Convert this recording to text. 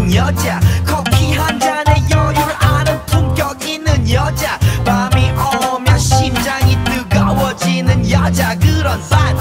좋은 여자 커피 한 잔에 여유를 아는 품격 있는 여자. 밤이 오면 심장이 뜨거워지는 여자. 그런 반